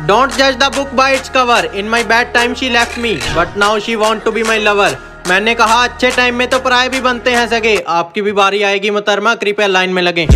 Don't जज the book by it's cover in my bad time she left me, but now she want to be my lover मैंने कहा अच्छे time में तो पराये भी बनते हैं सगे। आपकी भी बारी आएगी मुतरमा। कृपया लाइन में लगे।